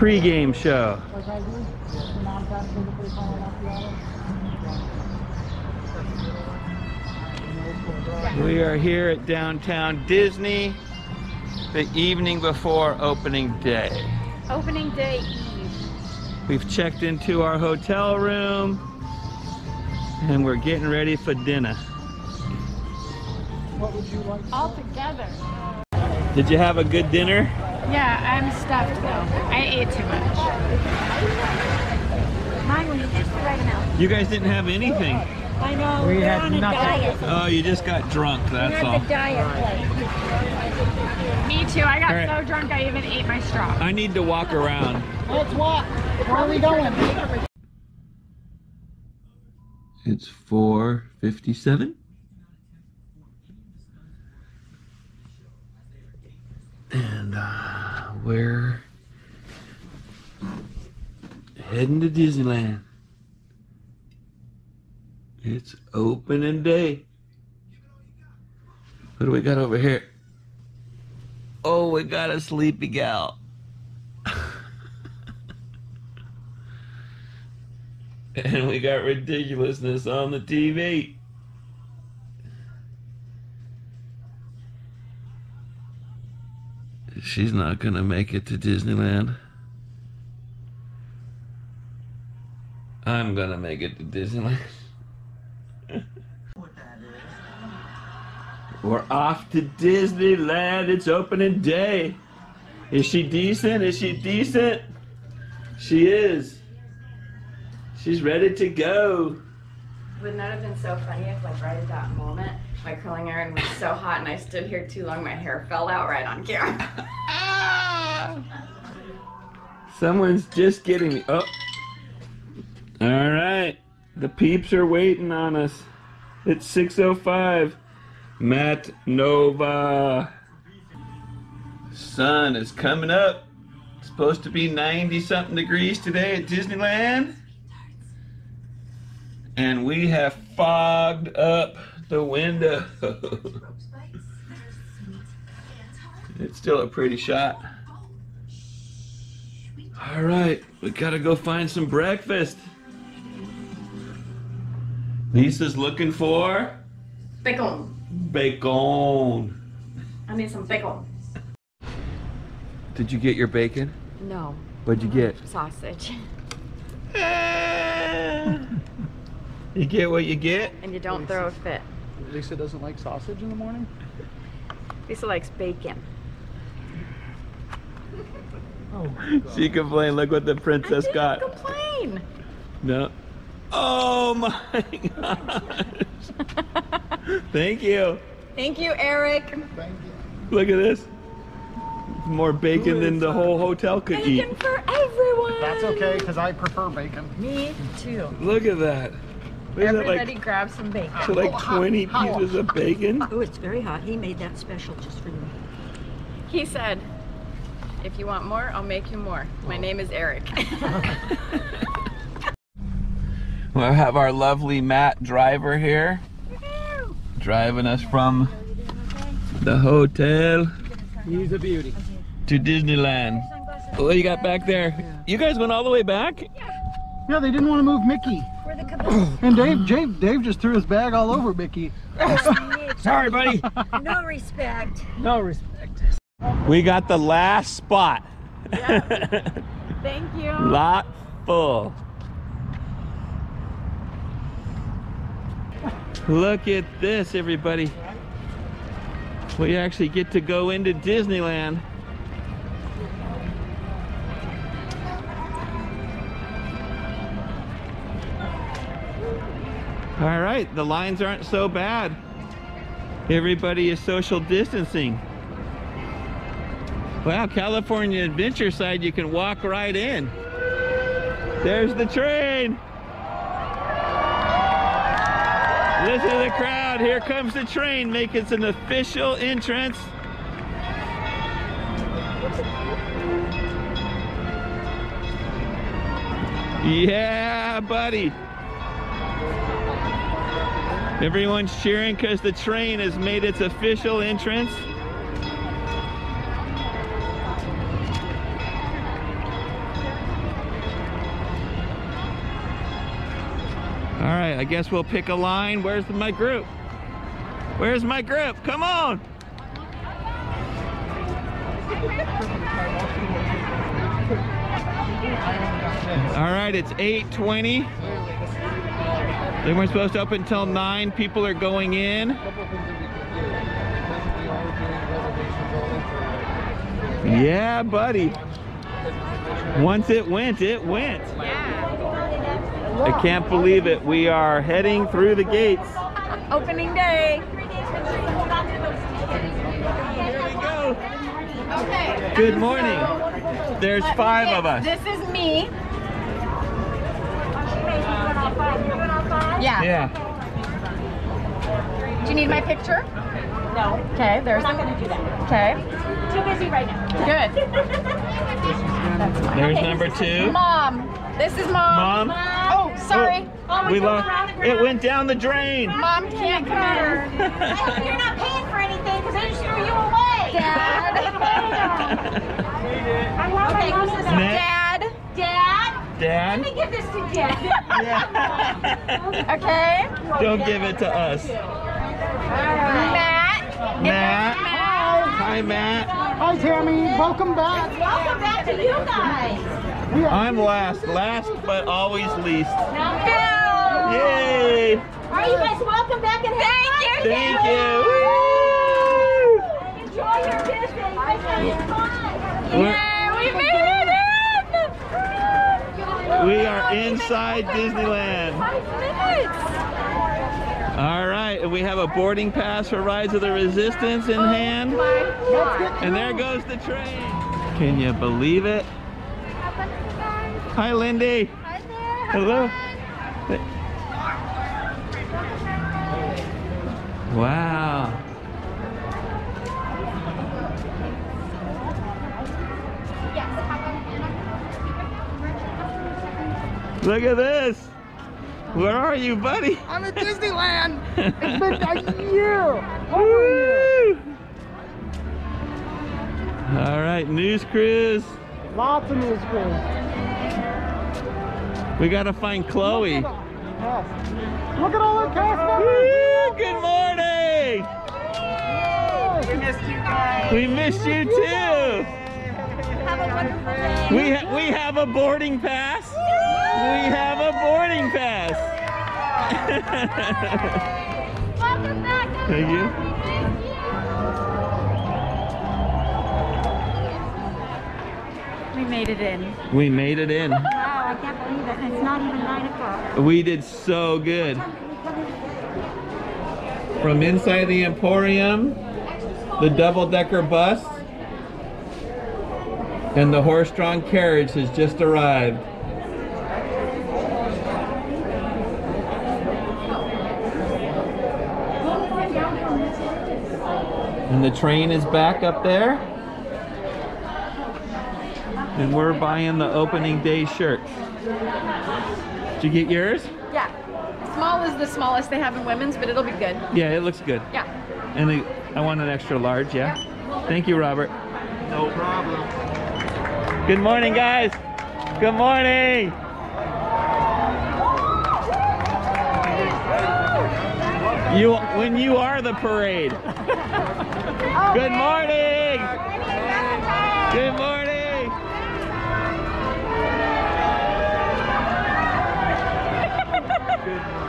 Pre-game show. We are here at downtown Disney the evening before opening day. Opening day eve. We've checked into our hotel room and we're getting ready for dinner. What would you like? All together. Did you have a good dinner? Yeah, I'm stuffed though. I ate too much. Mine was just oregano. You guys didn't have anything. I know. We we're had on a nothing. diet. Oh, you just got drunk, that's We're all. the diet. Me too. I got All right. so drunk I even ate my straw. I need to walk around. Let's walk. Where are we going? It's 457. And uh, we're heading to Disneyland. It's opening day. What do we got over here? Oh, we got a sleepy gal. and we got ridiculousness on the TV. She's not gonna make it to Disneyland. I'm gonna make it to Disneyland. We're off to Disneyland. It's opening day. Is she decent? Is she decent? She is. She's ready to go. Wouldn't have been so funny if, like, right at that moment, my curling iron was so hot and I stood here too long, my hair fell out right on camera. Someone's just getting me. Oh. All right. The peeps are waiting on us. It's 6.05. Matt Nova. Sun is coming up. It's supposed to be 90 something degrees today at Disneyland. And we have fogged up the window. it's still a pretty shot. All right, we gotta go find some breakfast. Lisa's looking for Bacon. bacon. I need some bacon. Did you get your bacon? No, What'd you get? sausage. you get what you get? And you don't throw a fit. Lisa doesn't like sausage in the morning? Lisa likes bacon. Oh. She complained, look what the princess I got. complain. No. Oh my gosh. Thank you. Thank you, Eric. Thank you. Look at this. More bacon than the whole hotel could eat. Bacon for everyone. That's okay, because I prefer bacon. Me too. Look at that. Look that, Everybody like, grab some bacon. so like Oh, 20 how- pieces of bacon. Oh, it's very hot. He made that special just for you. He said, if you want more, I'll make you more. My name is Eric. We'll have our lovely Matt driver here, driving us from the hotel He's a beauty. to Disneyland. What do you got back there? You guys went all the way back? Yeah, No, they didn't want to move Mickey. For. And Dave, Dave, Dave just threw his bag all over Mickey. Sorry, buddy. no respect. No respect. We got the last spot. Thank you. Lot full. Look at this, everybody. We actually get to go into Disneyland. All right, the lines aren't so bad. Everybody is social distancing. Wow, California Adventure side, you can walk right in. There's the train. Listen to the crowd. Here comes the train making an official entrance. Yeah, buddy. Everyone's cheering because the train has made its official entrance. All right, I guess we'll pick a line. Where's my group? Where's my group? Come on! All right, it's 820. They weren't supposed to open until 9. People are going in. Yeah, buddy. Once it went, it went. I can't believe it. We are heading through the gates. Opening day. Here we go. Okay. Good morning. There's five of us. This is me. Yeah. Yeah. Do you need my picture? No. Okay, there's I'm not gonna do that. Okay. Too busy right now. Good. There's number two. Mom. This is mom. Mom. Oh, sorry. Oh, we lost. It went down the drain. Mom can't come here. You're not paying for anything because I just threw you away. Dad. I want my roses. Dad. Dad, Dad. let me give this to Dad. Okay. Don't give it to us. Matt. Matt. Hi, Matt. Hi, Tammy. Welcome back. Welcome back to you guys. I'm last. Last but always least. Now, Bill. Yay! Are you guys welcome back and have Thank fun? you. Thank you. Woo! Enjoy your visit. You guys have fun. We're- Yay, we made it in. We are inside Disneyland. Five minutes. All right, we have a boarding pass for Rise of the Resistance in hand. And there goes the train. Can you believe it? Hi, Lindy. Hi there. Hello. Wow. Look at this. Where are you, buddy? I'm at Disneyland. It's been a year. Woo! All right, news crews. Lots of news crews. We gotta find Chloe. Yes. Look at all the cast members. Good morning. We missed you guys. We missed you too. We ha we have a boarding pass. We have a boarding pass. Welcome back. Thank you. We made it in. We made it in. Wow, I can't believe it. It's not even nine o'clock. We did so good. From inside the Emporium, the double-decker bus, and the horse-drawn carriage has just arrived. And the train is back up there. And we're buying the opening day shirts. Did you get yours? Yeah. Small is the smallest they have in women's, but it'll be good. Yeah, it looks good. Yeah. And the, I want an extra large, yeah? Thank you, Robert. No problem. Good morning, guys. Good morning. You when you are the parade. Oh, Good morning. Good morning. Good morning.